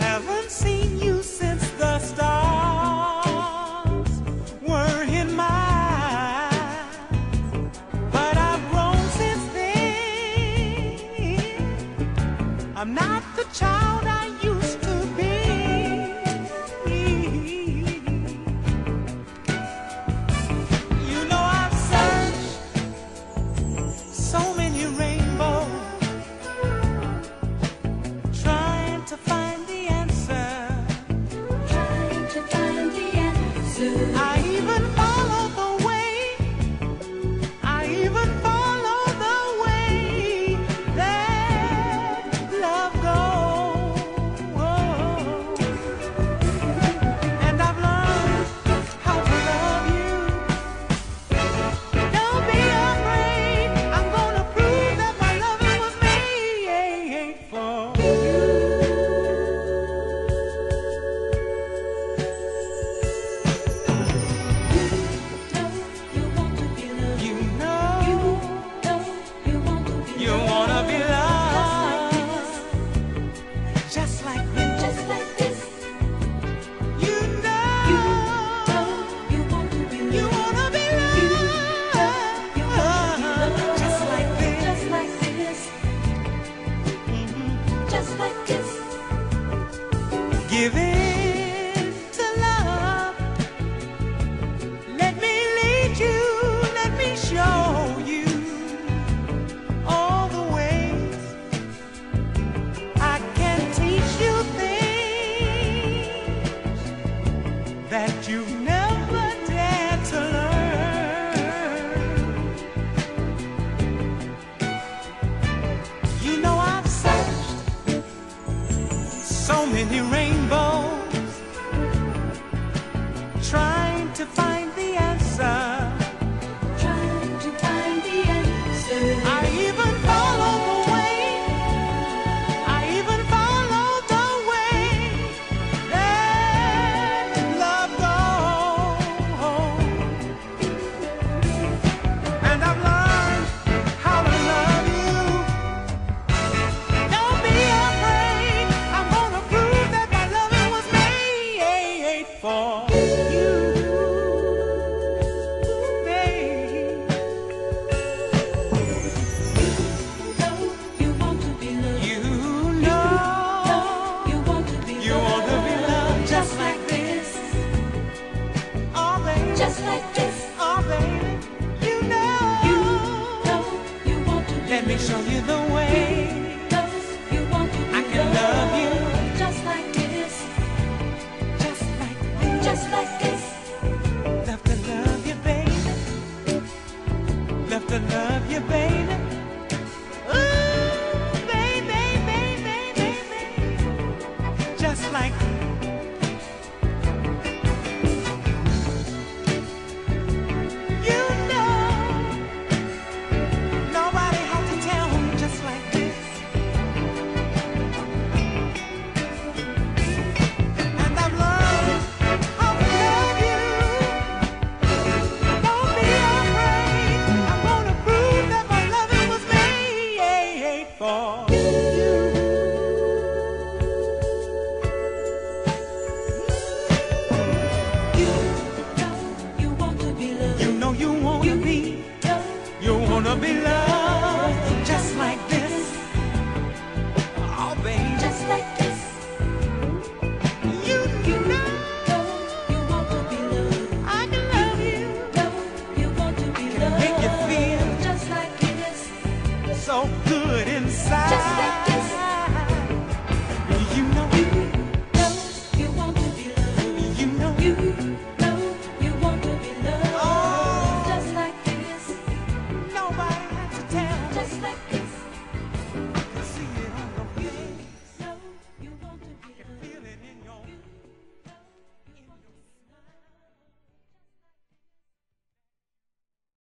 haven't seen you since the stars were in my eyes. But I've grown since then. I'm not the child. give it many rainbows trying to find Let me show you the way. You know you I can love.